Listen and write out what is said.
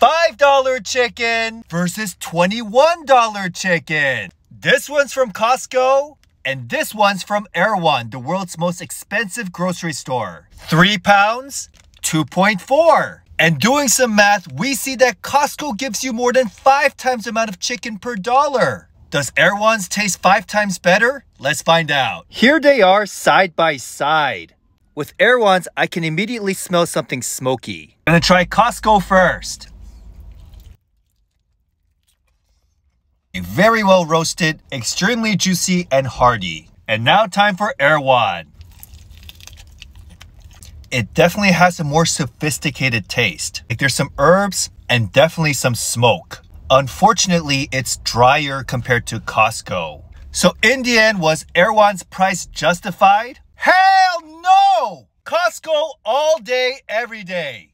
$5 chicken versus $21 chicken. This one's from Costco, and this one's from Erewhon, the world's most expensive grocery store. Three pounds, 2.4. And doing some math, we see that Costco gives you more than five times the amount of chicken per dollar. Does Erewhon's taste five times better? Let's find out. Here they are side by side. With Erewhon's, I can immediately smell something smoky. I'm gonna try Costco first. Very well roasted, extremely juicy and hearty. And now time for Erewhon. It definitely has a more sophisticated taste. Like there's some herbs and definitely some smoke. Unfortunately, it's drier compared to Costco. So in the end, was Erewhon's price justified? Hell no! Costco all day, every day.